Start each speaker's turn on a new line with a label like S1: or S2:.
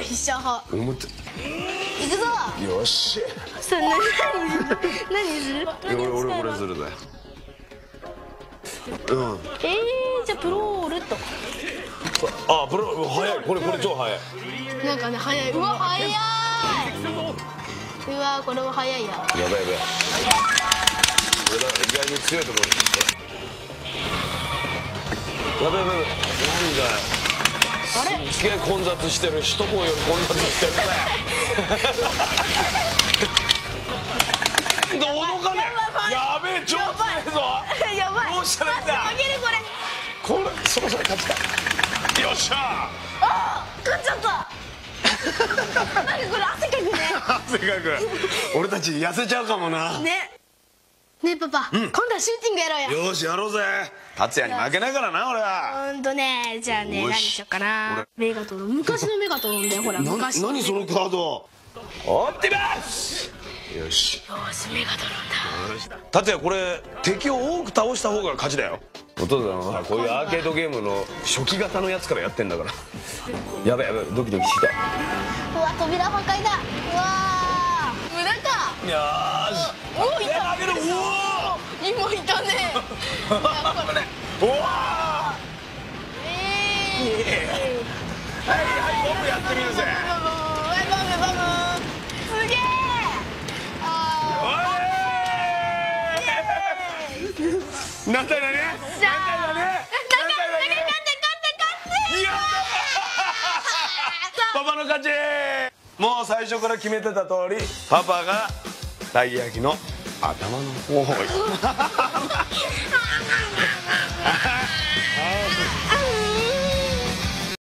S1: い。しょ
S2: 思って
S1: いくぞ。
S2: よっし。
S1: それ何何する？
S2: ゃ俺俺これするぜ。うん。
S1: えー、じゃあプロールっと。
S2: あプロ早い。これこれ超早い。
S1: なんかね早い。うわ早い。うわこれは早いや。
S2: やばいやばい。これだから意外に強いところに。やばいやばいやばい。なんだよすげえ混雑してる首都高より混雑して。るね驚かねえやべえ超強いぞ
S1: やばい。
S2: どうしたらい。いんだ
S1: これ
S2: これそろそろ勝ちたよっしゃ
S1: あ勝っちゃったなんかこれ汗かくね。
S2: 汗かく俺たち痩せちゃうかもな。
S1: ねねえパパ、今度はシューティングやろうよ
S2: よしやろうぜ。達也に負けないからな俺は。
S1: ほんとねじゃあね何しようかな。メガトロン昔のメガトロンだよほら
S2: な
S1: 昔の
S2: 何そのカード。オッティマスよし。
S1: よしメガトロンだ
S2: 達也これ敵を多く倒した方が勝ちだよ。お父さんはこういうアーケードゲームの初期型のやつからやってんだから。やばいやばいドキドキして
S1: うわ扉破壊だ。うわー。無駄か
S2: たよーし
S1: おいた
S2: あげるうわ
S1: 今いたねやっぱ
S2: ー。うわ
S1: え
S2: ーはい。はい。僕やってみるぜ
S1: すげえあ
S2: おい。何体だね何
S1: じゃあ
S2: 体だね
S1: ーだからだから勝って勝って
S2: やったパパの勝ちもう最初から決めてた通りパパがたい。焼きの頭の方を Ow!